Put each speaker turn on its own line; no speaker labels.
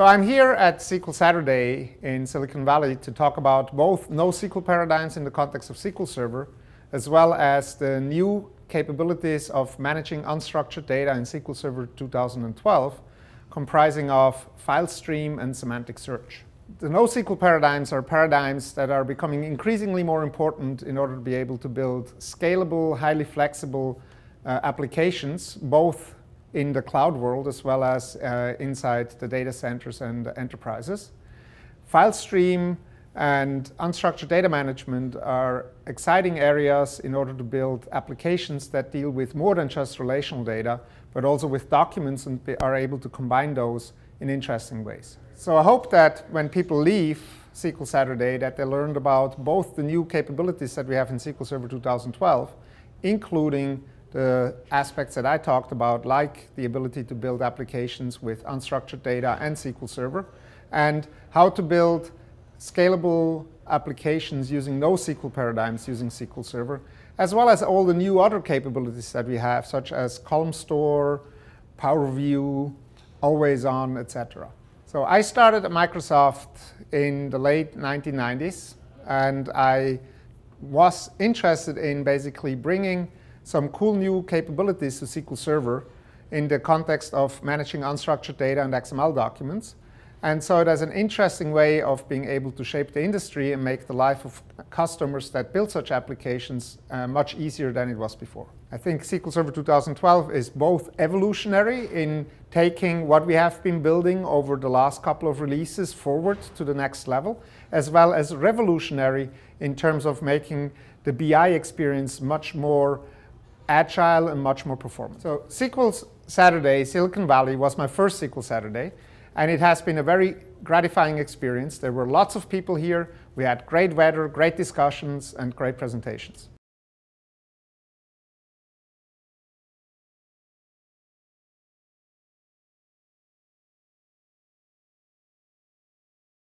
So I'm here at SQL Saturday in Silicon Valley to talk about both NoSQL paradigms in the context of SQL Server, as well as the new capabilities of managing unstructured data in SQL Server 2012, comprising of file stream and semantic search. The NoSQL paradigms are paradigms that are becoming increasingly more important in order to be able to build scalable, highly flexible uh, applications, both in the cloud world as well as uh, inside the data centers and enterprises. File stream and unstructured data management are exciting areas in order to build applications that deal with more than just relational data, but also with documents and are able to combine those in interesting ways. So I hope that when people leave SQL Saturday that they learned about both the new capabilities that we have in SQL Server 2012, including the aspects that I talked about, like the ability to build applications with unstructured data and SQL Server, and how to build scalable applications using NoSQL paradigms using SQL Server, as well as all the new other capabilities that we have, such as column store, Power View, Always On, etc. So I started at Microsoft in the late 1990s, and I was interested in basically bringing some cool new capabilities to SQL Server in the context of managing unstructured data and XML documents. And so it has an interesting way of being able to shape the industry and make the life of customers that build such applications uh, much easier than it was before. I think SQL Server 2012 is both evolutionary in taking what we have been building over the last couple of releases forward to the next level, as well as revolutionary in terms of making the BI experience much more agile and much more performant. So SQL Saturday, Silicon Valley, was my first SQL Saturday, and it has been a very gratifying experience. There were lots of people here. We had great weather, great discussions, and great presentations.